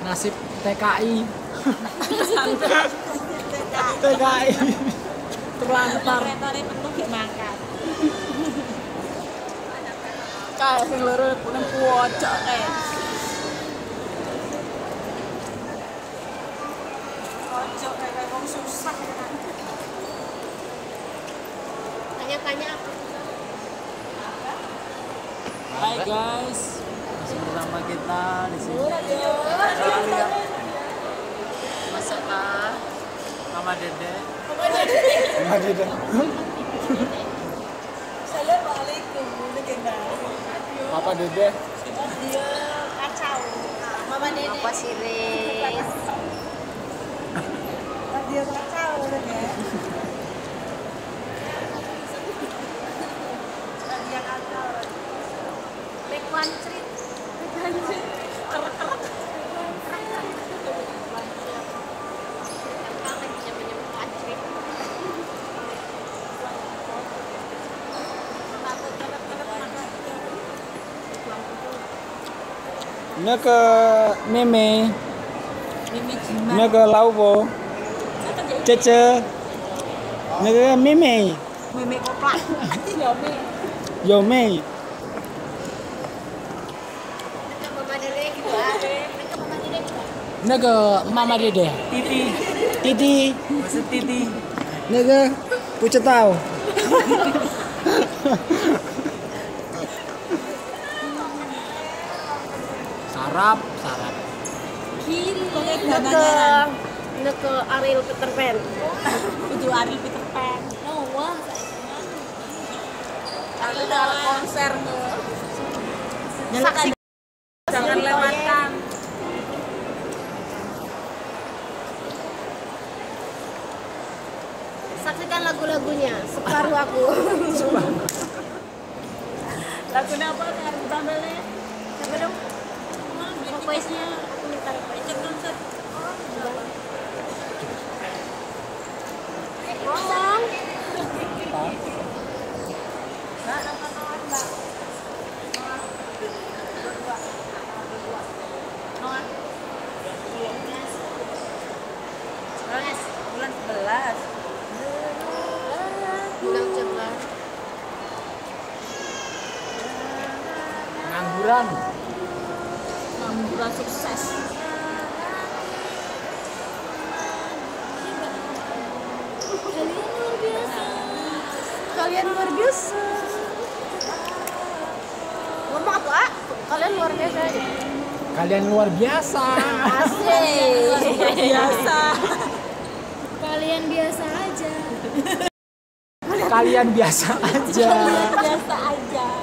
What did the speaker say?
Nasib TKI. TKI. Terlantar. Kayak sing loro nang pojok kae. Ojo kayak wong susah. Tanya-tanya apa? Hai guys. Kita di sini. Masak ah. Mama Dede. Mama Dede. Assalamualaikum. Kena. Papa Dede. Dia kacau. Mama Dede. Apa sih, Riz? Dia kacau ya. 那个妹妹，那个老婆，姐姐，那个妹妹，妹妹我爸，有妹，有妹。那个妈妈的的弟弟，弟弟，我是弟弟，那个不知道。Ke dananya. ini ke Ariel Peter Pan. Kudu Ari Peter Pan. Oh, wah. Aku udah konser tuh. Saksi. Jangan lewatkan. Saksikan lagu-lagunya. Separuh aku. Lagunya apa kan tampilnya? Coba dong. Requestnya aku minta request. konser. Tolong. Mbak, nonton kawan mbak. Noah. Bulan, bulan 11. Bilang coba. Pengangguran. Bulan sukses. Kalian luar biasa. Ngomong apa? Ah? Kalian luar biasa. Kalian luar biasa. Asik. Biasa. Kalian biasa aja. Kalian biasa aja. Biasa aja.